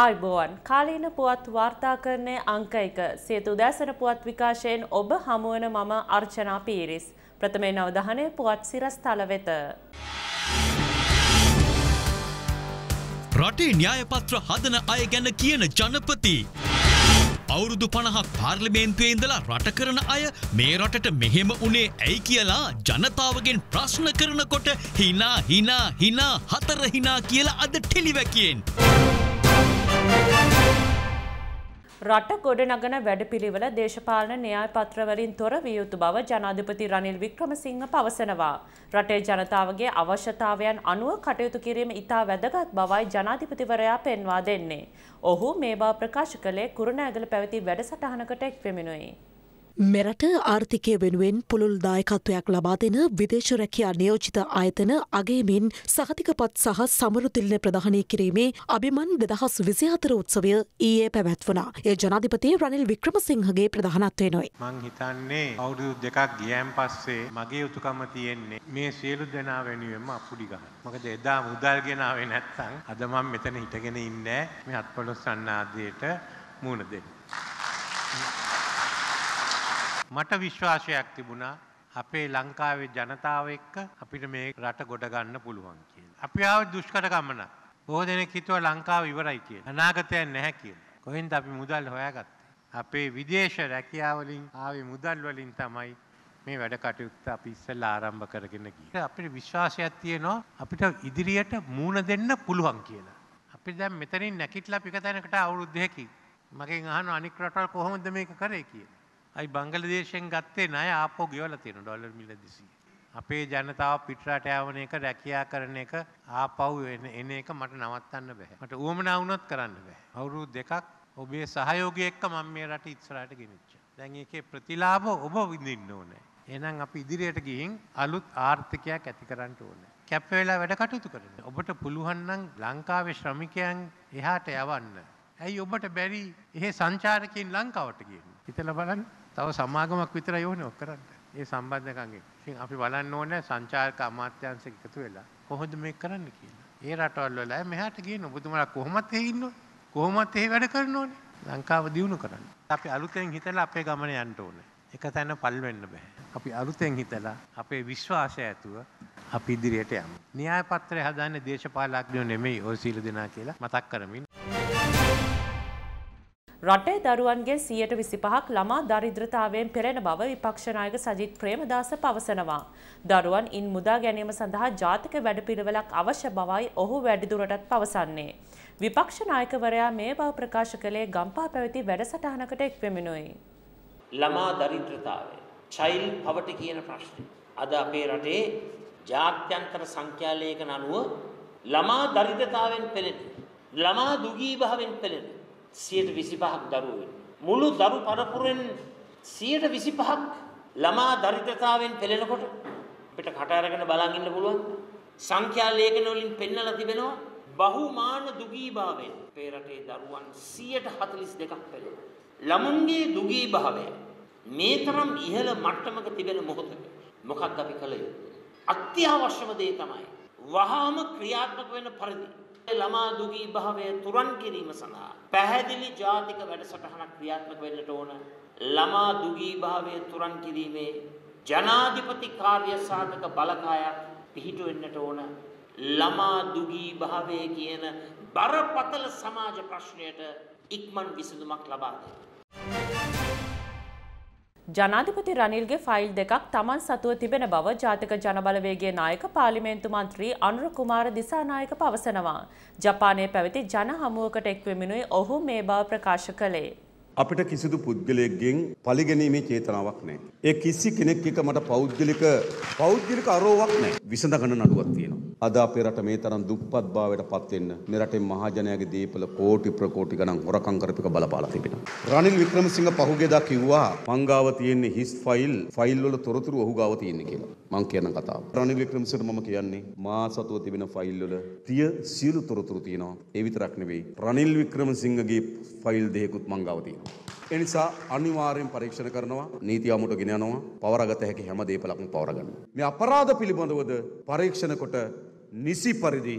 ආයිබෝවන් කාලීන පුවත් වාර්තාකරණය අංක එක සියතු උදෑසන පුවත් විකාශයෙන් ඔබ හමුවන මම අර්චනා පීරිස්. ප්‍රථමේ නවදහනය පුවත් සිරස්ථල වෙත. රටේ න්‍යායපත්‍ර හදන අය ගැන කියන ජනපති. අවුරුදු පණහක් පාර්ලිමේන්තුවේ ඉඳලා රට කරන අය මේ රටට මෙහෙම උනේ ඇයි කියලා ජනතාවගෙන් ප්‍රශ්න කරනකොට හිනා හිනා හිනා හතර හිනා කියලා අද ටෙලිවැකියෙන්. රට ගොඩනගන වැඩපිළිවෙල දේශපාලන න්‍යාය පත්‍රවලින් තොර විය යුතු බව ජනාධිපති රනිල් වික්‍රමසිංහ පවසනවා. රටේ ජනතාවගේ අවශ්‍යතාවයන් අනුව කටයුතු කිරීම ඉතා වැදගත් බවයි ජනාධිපතිවරයා පෙන්වා දෙන්නේ. ඔහු මේ බව ප්‍රකාශ කළේ කුරුණෑගල පැවති වැඩසටහනකට එක් වෙමිනුයි. මෙරට ආර්ථිකය වෙනුවෙන් පුළුල් දායකත්වයක් ලබා දෙන විදේශ රැකයා නියෝජිත ආයතන අගේමින් සහතිකපත් සහ සමරුතිල්න ප්‍රධානය කිරීමේ අභිමන් දෙදහස් විසිහතර උත්සවය ඊයේ පැවැත්වනා. ඒ ජනාධිපති රනිල් වික්‍රමසිංහගේ ප්‍රධානත්වය නොයි. මං හිතන්නේ අවුරුදු දෙකක් ගියන් පස්සේ මගේ යුතුකම තියෙන්නේ මේ සියලු දෙනා වෙනුවෙන්ම අපුඩි ගන්න. මොකද එදා මුදල් ගෙනාවේ නැත්තම් අද මම මෙතන හිටගෙන ඉන්නේ මේ අත්පොළොස් සන්නාදයට මූණ දෙන්න. මට විශ්වාසයක් තිබුණා අපේ ලංකාවේ ජනතාව එක්ක අපිට මේ රට ගොඩ ගන්න පුළුවන් කියලා. අපි ආවේ දුෂ්කර ගමන. බොහෝ දෙනෙක් හිතුවා ලංකාව ඉවරයි කියලා. අනාගතයක් නැහැ කියලා. කොහෙන්ද අපි මුදල් හොයාගත්තේ? අපේ විදේශ රැකියාව වලින් ආවේ මුදල් වලින් තමයි මේ වැඩ කටයුත්ත අපි ඉස්සෙල්ලා ආරම්භ කරගෙන ගියේ. අපිට විශ්වාසයක් තියෙනවා අපිට ඉදිරියට මූණ දෙන්න පුළුවන් කියලා. අපි දැන් මෙතනින් නැකිట్లా පිට තැනකට අවුරුදු දෙකකින් මගෙන් අහනවා අනික් රටවල් කොහොමද මේක කරේ කියලා. අයි බංගලදේශයෙන් ගත්තේ ණය ආපහු ගෙවලා තියෙනවා ඩොලර් මිල 200. අපේ ජනතාව පිටරට යවන එක රැකියා කරන එක ආපහු එන එක මට නවත්තන්න බෑ. මට උවමනා වුණොත් කරන්න බෑ. අවුරුදු දෙකක් ඔබේ සහයෝගය එක්ක මම මේ රට ඉස්සරහට ගෙනිච්චා. දැන් ඒකේ ප්‍රතිලාභ ඔබ විඳින්න ඕනේ. එහෙනම් අපි ඉදිරියට ගිහින් අලුත් ආර්ථිකයක් ඇති කරන්න ඕනේ. කැප් වෙලා වැඩ කටයුතු කරන්න. ඔබට පුළුවන් නම් ලංකාවේ ශ්‍රමිකයන් එහාට යවන්න. ඇයි ඔබට බැරි එහෙ සංචාරකයන් ලංකාවට ගියන්නේ? හිතලා බලන්න. තව සමාගමක් විතරයි ඕනේ ඔක් කරන්න. ඒ සම්බන්ධකම්ගෙන්. ඉතින් අපි බලන්න ඕනේ සංචාරක අමාත්‍යාංශ එකතු වෙලා කොහොමද මේක කරන්න කියලා. ඒ රටවල් වල මෙහාට ගියන ඔබතුමාලා කොහොමත් එහෙ ඉන්නෝ කොහොමත් එහෙ වැඩ කරන්න ඕනේ. ලංකාව දියුණු කරන්න. අපි අලුතෙන් හිතලා අපේ ගමන යන්න ඕනේ. එක තැන පල් වෙන්න බෑ. අපි අලුතෙන් හිතලා අපේ විශ්වාසය ඇතුව අපි ඉදිරියට යමු. න්‍යාය පත්‍රය හදන්නේ දේශපාලඥයෝ නෙමෙයි ඔය සීල දෙනා කියලා මතක් කරමින් රටේ දරුවන්ගේ සියයට විසිපහක් ළමා දරිද්‍රතාවයෙන් පෙරෙන බව විපක්ෂනායක සජිත් ප්‍රේමදාස පවසනවා. දරුවන් ඉන් මුදා ගැනීම සඳහා ජාතික වැඩපිළිවෙලක් අවශ්‍ය බවයි ඔහු වැඩිදුරටත් පවසන්නේ. විපක්ෂ නායකවරයා මේ බව ප්‍රකාශ කළේ ගම්පා පැවති වැඩසටහනකට එක් වෙමිනුයි. ළමා දරිද්‍රතාවය චයිල් පවටි කියන ප්‍රශ්නය. අද අපේ රටේ ජාත්‍යන්තර සංඛ්‍යාලයකන අනුව ළමා දරිද්‍රතාවෙන් පෙළෙන ළමා දුගී භාවෙන් පෙළෙන 125ක් දරුවෝ මුළු දරු පරපුරෙන් 125ක් ළමා දරිද්‍රතාවෙන් පෙළෙනකොට අපිට කට අරගෙන බලන් ඉන්න පුළුවන් සංඛ්‍යා ලේඛන වලින් පෙන්වලා තිබෙනවා බහුමාන දුගීභාවයෙන් අපේ රටේ දරුවන් 142ක් පෙළෙනවා. ළමුන්ගේ දුගීභාවය මේ තරම් ඉහළ මට්ටමක තිබෙන මොහොතක මොකක්ද අපි කළ යුත්තේ? අත්‍යවශ්‍යම දේ තමයි වහාම ක්‍රියාත්මක වෙන පරිදි ළමා දුගී භාවය තුරන් කිරීම සඳහා පැහැදිලි ජාතික වැඩසටහනක් ක්‍රියාත්මක වෙන්නට ඕන. ළමා දුගී භාවය තුරන් කිරීමේ ජනාධිපති කාර්ය සාධක බලකායක් පිහිටු වෙන්නට ඕන. ළමා දුගී භාවය කියන බරපතල සමාජ ප්‍රශ්නයට ඉක්මන් විසඳුමක් ලබා දෙන්න. ජනාධිපති රනිල්ගේ ෆයිල් දෙකක් තමන් සතුව තිබෙන බව ජාතික ජනබලවේගේ නායක පාලිමේන්තු මන්ත්‍රී අනුර කුමාර දිසානායක පවසනවා. ජපානයේ පැවති ජන හමුවකට එක්වෙමිනුයි ඔහු මේ බව ප්‍රකාශ කළේ. අපිට කිසිදු පුද්ගලයෙක්ගෙන් පලිගැනීමේ චේතනාවක් නැහැ. ඒ කිසි කෙනෙක් එක මට පෞද්ගලික පෞද්ගලික අරෝවක් නැහැ. විසඳගන්න නඩුවක් තියෙනවා. අද අපේ රට මේ තරම් දුප්පත් භාවයට පත් වෙන්න මේ රටේ මහජනයාගේ දීපල කෝටි ප්‍රකෝටි ගණන් හොරකම් කරපික බලපාලා තිබෙනවා. රනිල් වික්‍රමසිංහ පහුගියදා කිව්වා මං ගාව තියෙන්නේ හිස් ෆයිල් ෆයිල් වල තොරතුරු ඔහු ගාව තියෙන්නේ කියලා. මං කියන කතාව. රනිල් වික්‍රමසිංහට මම කියන්නේ මා සතුව තිබෙන ෆයිල් වල තිය සියලු තොරතුරු තියෙනවා. ඒ විතරක් නෙවෙයි. රනිල් වික්‍රමසිංහගේ ෆයිල් දෙකකුත් මං ගාව තියෙනවා. එනිසා අනිවාර්යෙන් පරීක්ෂණ කරනවා නීති අමුට ගෙන යනවා පවරගත හැකි හැම දේපලක්ම පවරගන්න. මේ අපරාධ පිළිබඳවද පරීක්ෂණ කොට නිසි පරිදි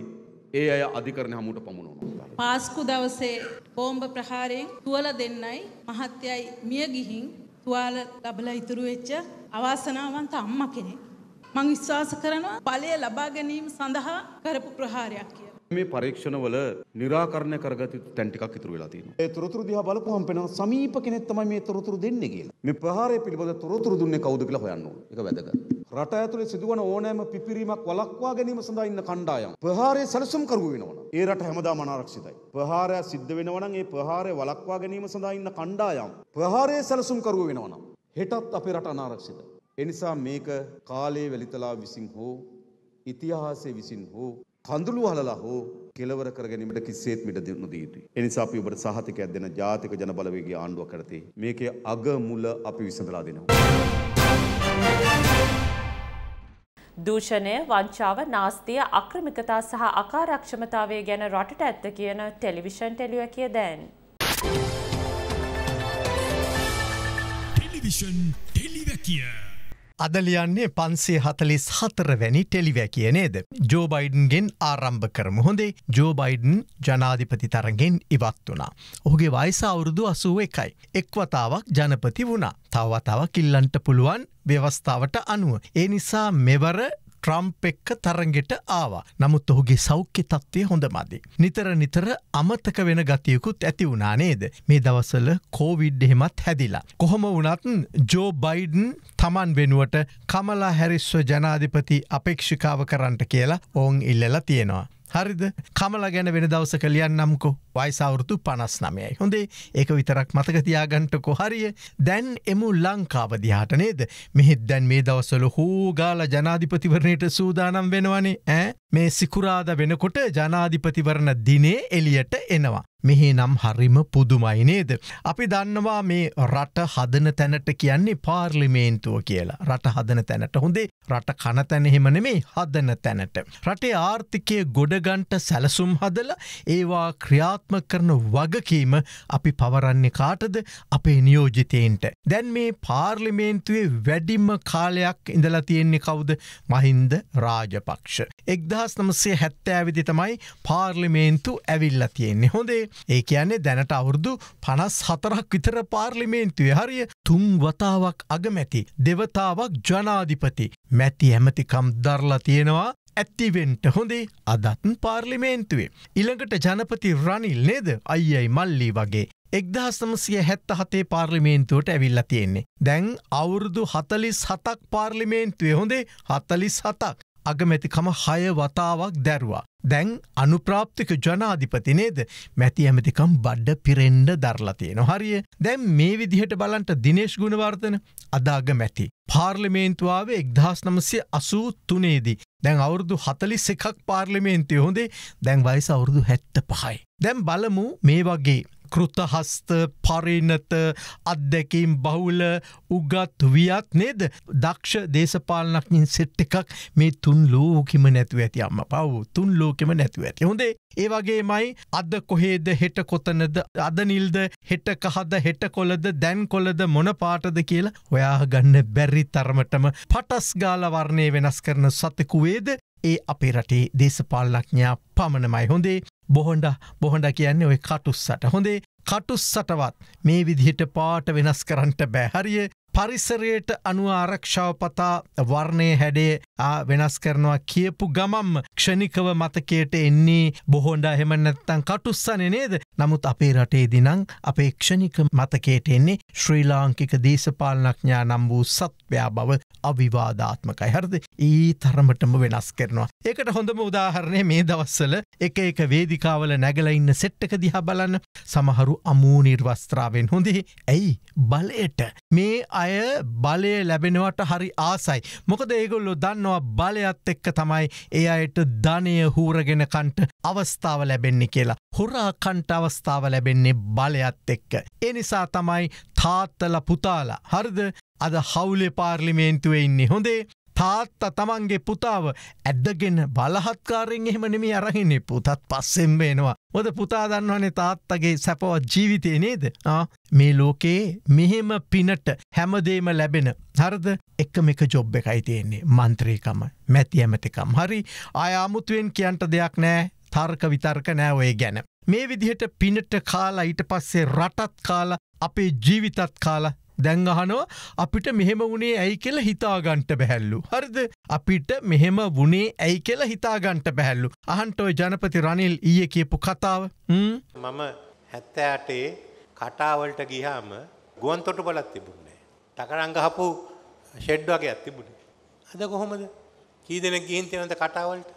ඒ අය අධිකරණ හමුවට පමුණුවනවා. පාස්කු දවසේ බෝම්බ ප්‍රහාරයෙන් තුවල දෙන්නයි මහත්තයයි මිය ගිහින් තුවාල ලබලා ඉතුරු වෙච්ච අවාසනාවන්ත අම්ම කෙනෙක්. මං විශ්වාස කරනවා බලය ලබා ගැනීම සඳහා කරපු ප්‍රහාරයක් කියලා. මේ පරීක්ෂණවල නිරාකරණය කරගත යුතු තැන් ටිකක් ඉතුරු වෙලා තියෙනවා. ඒ තොරතුරු දිහා බලපුවම පේනවා සමීප කෙනෙක් තමයි මේ තොරතුරු දෙන්නේ කියලා. මේ ප්‍රහාරය පිළිබඳ තොරතුරු දුන්නේ කවුද කියලා හොයන්න ඕන. ඒක වැදගත්. රට ඇතුලේ සිදුවන ඕනෑම පිපිරීමක් වළක්වා ගැනීම සඳහා ඉන්න කණ්ඩායම් ප්‍රහාරය සැලසුම් කරු වෙනවා. ඒ රට හැමදාම අනාරක්ෂිතයි. ප්‍රහාරය සිද්ධ වෙනවා නම් ඒ ප්‍රහාරය වළක්වා ගැනීම සඳහා ඉන්න කණ්ඩායම් ප්‍රහාරය සැලසුම් කරු වෙනවා නම් හෙටත් අපේ රට අනාරක්ෂිතයි. එනිසා මේක කාලයේ වැලිතලා විසින් හෝ ඉතිහාසය විසින් හෝ කඳුළු හලලා හෝ කෙලවර කර ගැනීමට කිසිසේත් මිට නොදිය යුතුයි. එනිසා අපි ඔබට සහතිකයක් දෙන ජාතික ජන බලවේගයේ ආණ්ඩුවක් කරතේ මේකේ අග මුල අපි විසඳලා දෙනවා. දූෂණය වංචාව නාස්තිය අක්‍රමිකතා සහ අකාරක්ෂමතාවය ගැන රටට ඇත්ත කියන ටෙලිවිෂන් ටෙලිව කිය දැන්. ටෙලිවිෂන් ටෙලිවැකිය. අදලියන්නේ පන්සේ හතලිස් හතරවැනි ටෙලිවැකිය නේද. ජෝබයිඩන්ගෙන් ආරම්භ කරම හොඳේ ජෝබයිඩන් ජනාධිපති තරගෙන් ඉවත් වනා. ඔහුගේ වයිස අවුරුදු අසුව එකයි. එක්වතාවක් ජනපති වුණා. තවතාවක් ඉල්ලන්ට පුළුවන් ව්‍යවස්ථාවට අනුව. ඒ නිසා මෙවර ට්‍රම්ප් එක්ක තරගෙට ආවා. නමුත් ඔහුගේ සෞඛ්‍ය තත්ත්වය හොඳ මදි. නිතර නිතර අමතක වෙන ගතියකුත් ඇති වුණා නේද. මේ දවසල කෝවිඩ් එහෙමත් හැදිලා. කොහොම වනත් ජෝ බයිඩන් තමන් වෙනුවට කමලා හැරිස්ව ජනාධිපති අපේක්ෂිකාව කරන්නට කියලා ඔවුන් ඉල්ලලා තියෙනවා. හරිද? කමල ගැන වෙන දවස කලියන් නම්කෝ වයිසවුරුතු පනස් නමයයි හොඳේ ඒක විතරක් මතකතියාගන්ටකො හරිය. දැන් එමු ලංකාවදිහාට නේද? මෙහෙත් දැන් මේ දවස්සල හෝගාල ජනාධිපතිවරණයට සූදානම් වෙනවනේ ඇ මේ සිකුරාද වෙනකොට ජනාධිපතිවරණ දිනේ එලියට එනවා. මෙහේ නම් හරිම පුදුමයි නේද. අපි දන්නවා මේ රට හදන තැනට කියන්නේ පාර්ලිමේන්තුව කියලා රට හදන තැනට හොඳේ රට කන තැනෙහෙම නෙමේ හදන තැනට. රටේ ආර්ථිකය ගොඩගන්ට සැලසුම් හදල ඒවා ක්‍රියාත්ම කරන වගකීම අපි පවරන්නේ කාටද අපේ නියෝජිතයන්ට. දැන් මේ පාර්ලිමේන්තුවේ වැඩිම කාලයක් ඉඳලා තියෙන්නේ කවුද මහින්ද රාජපක්ෂ. එක්දහස් නමසේ හැත්තෑවිදි තමයි පාර්ලිමේන්තු ඇවිල්ල තියෙන්නේ හොඳේ ඒ කියන්නේ දැනට අවුරුදු පනස් හතරක් විතර පාර්ලිමේන්තුවේ හරිය තුන් වතාවක් අගමැති දෙවතාවක් ජනාධිපති මැති ඇමතිකම් දර්ලා තියෙනවා ඇත්තිවෙන්ට හොඳේ අදත්න් පාර්ලිමේන්තුවේ. ඉළඟට ජනපති රනිල් නේද අයියයි මල්ලි වගේ. එක්දහසමසිය හැත්ත හතේ පාර්ලිමේන්තුවට ඇවිල්ල තියෙන්නේ. දැන් අවුරුදු හතලිස් හතක් පාර්ලිමේන්තුවේ හොඳේ හතලිස් හතක්. අගමැතිකම හය වතාවක් දැරවා. දැන් අනුප්‍රාප්තික ජනාධිපති නේද මැති ඇමතිකම් බඩ්ඩ පිරෙන්ඩ දර්ලතියෙන හරිය දැන් මේ විදිහට බලන්ට දිනේශ් ගුණවර්තන අදාග මැති. පාර්ලිමේන්තුවාව එක්දහස් නමසය අසූ තුනේදී. දැන් අවුරුදු හතලිස් එකක් පාර්ලිමේන්තය හොඳේ දැන් වයිස අවුරුදු හැත්ත පහයි. දැන් බලමු මේ වගේ කෘතහස්ත පරිනත අත්දැකීම් බහුල උගත් වියත් නේද? දක්ෂ දේශපාලනක්ින් සෙට් එකක් මේ තුන් ලෝකෙම නැතුව ඇති අම්ම පව්. තුන් ලෝකෙම නැතුව ඇති. හොඳේ ඒවගේමයි අද කොහේද හෙට කොතනද අදනිල්ද හෙට කහද හෙට කොලද දැන් කොලද මොන පාටද කියලා ඔයා ගන්න බැරි තරමටම පටස් ගාල වර්ණය වෙනස් කරන සතකුවේද ඒ අපේ රටේ දේශපාලනඥා පමණමයි. හොඳේ බොහොන්ඩ බොහොඩ කියන්නේ ඔය කටුස්සට. හොඳේ කටුස්සටවත් මේ විදිහට පාට වෙනස් කරන්නට බැහරිය පරිසරයට අනුව ආරක්ෂාව පතා වර්ණය හැඩේ වෙනස් කරනවා කියපු ගමම්ම ක්ෂණිකව මතකයට එන්නේ බොහොන්ඩ හෙමනැත්තන් කටුස්සන නේද? නමුත් අපේ රටේ දිනං අපේ ක්ෂණික මතකයට එන්නේ ශ්‍රී ලාංකික දේශපාලනඥා නම් වූ සත්වයා බව අවිවාධාත්මකයි හරද? ඒ තරමටම වෙනස් කරනවා. ඒකට හොඳම උදාහරණය මේ දවස්සල එක එක වේදිකාවල නැගලඉන්න සෙට්ටක දිහා බලන්න. සමහරු අමූ නිර්වස්ත්‍රාවෙන් හොඳේ. ඇයි? බලයට. මේ අය බලය ලැබෙනවට හරි ආසයි. මොකද ඒගොල්ලො දන්නවා බලයත් එක්ක තමයි ඒ අයට ධනය හූරගෙන කන්ට අවස්ථාව ලැබෙන්නේ කියලා. හොරා කන්ට අවස්ථාව ලැබෙන්නේ බලයත් එක්ක. එනිසා තමයි තාත්තල පුතාලා හරිද අද හවුලේ පාර්ලිමේන්තුවේ ඉන්නේ හොඳේ තාත්ත තමන්ගේ පුතාව ඇද්දගෙන බලහත්කාරෙන් එහෙම නෙමි අරහින්නේ පුතත් පස්සෙම් වෙනවා. මොද පුතා දන්නවනේ තාත්තගේ සැපවත් ජීවිතය නේද. මේ ලෝකයේ මෙහෙම පිනට හැමදේම ලැබෙන. හරද එක්කම එක ජොබ් එකයි තියෙන්නේ මන්ත්‍රීකම මැති ඇමතිකම් හරි අය අමුතුවෙන් කියන්ට දෙයක් නෑ තර්ක විතර්ක නෑ ඔය ගැන. මේ විදිහට පිනට කාලා ඊට පස්සේ රටත් කාලා අපේ ජීවිතත් කාලා දැං අහනවා අපිට මෙහෙම වුණේ ඇයි කියලා හිතාගන්ට බැහැල්ලු. හරිද අපිට මෙහෙම වුණේ ඇයි කියලා හිතාගන්ට බැහැල්ලු. අහන්ටෝය ජනපති රනිල් ඊය කියපු කතාව මම හැත්තෑටේ කටාවලට ගිහාම ගුවන් තොට බලත් තිබුණේ. ටකරංගහපු ෂෙඩ් වගේ ඇත්තිබුණේ. අද කොහොමද කී දෙන ගිහින් තියෙනද කටාවලට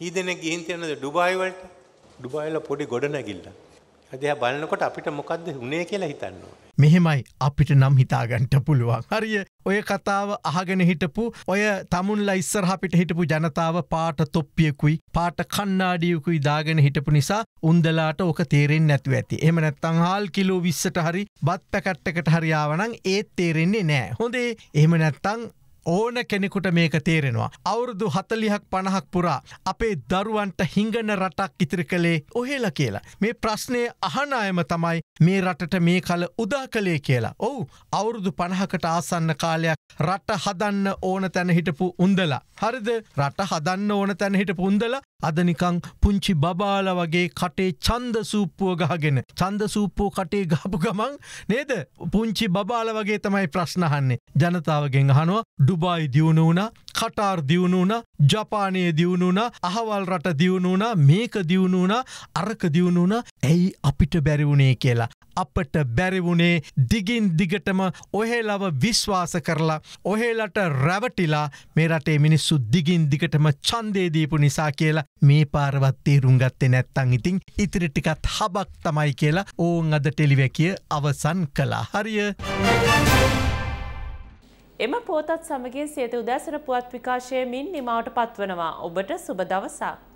කී දෙන ගිහින් තියෙනද ඩුබායිවලට ඩුබායිල පොඩි ගොඩ නැගිල්ල. අදයා බලන්නකොට අපිට මොකක්ද උනේ කියලා හිතන්නවා. මෙහෙමයි අපිට නම් හිතාගන්ට පුළුවන්. හරිය ඔය කතාව අහගෙන හිටපු ඔය තමුන්ල ඉස්සරහපිට හිටපු ජනතාව පාට තොප්පියකුයි පාට කන්නාඩියකුයි දාගෙන හිටපු නිසා උන්දලාට ඕක තේරෙන් නැතුව ඇති. එම නැත්තං හාල් කිලෝ විස්සට හරි බත් පැකට්ටකට හරියාවනං ඒත් තේරෙන්නේ නෑ. හොඳේ එහෙම නැත්තං ඕන කෙනෙකුට මේක තේරෙනවා. අවුරුදු හතලිහක් පණහක් පුරා අපේ දරුවන්ට හිංගන රටක් ඉතිරි කළේ ඔහෙල කියලා. මේ ප්‍රශ්නය අහනායම තමයි මේ රටට මේ කල උදා කළේ කියලා. ඔවු අවුරුදු පණහකට ආසන්න කාලයක් රට හදන්න ඕන තැන හිටපු උන්දලා. හරිද රට හදන්න ඕන තැන හිට පුන්දල අදනිකං පුංචි බබාල වගේ කටේ චන්ද සූප්පුුව ගහගෙන චන්ද සූප්පෝ කටේ ගහපු ගමන් නේද පුංචි බබාල වගේ තමයි ප්‍රශ්නහන්නේ ජනතාවගෙන් අහනුව ඩුබායි දියුණු වුණ කටාර් දියුණු වුණ ජපානය දියුණු වුණ අහවල් රට දියුණු වුණ මේක දියුණු වුණ අරක දියුණු වුණ ඇයි අපිට බැරිවුණේ කියලා. අපට බැරිවුණේ දිගින් දිගටම ඔහෙලව විශ්වාස කරලා ඔහෙලට රැවටිලා මේ රටේ මිනිස්සු දිගින් දිගටම චන්දේදීපු නිසා කියලා මේ පාරවත් තේරුම් ගත්තේ නැත්තං ඉතිං ඉතිරිටිකත් හබක් තමයි කියලා ඕන් අද ටෙලිවැකිය අවසන් කලා හරිය. එම පෝතත් සමගින් සියත උදැසන පුවත් විකාශය මින් නිමාවට පත්වනවා ඔබට සුබ දවසක්.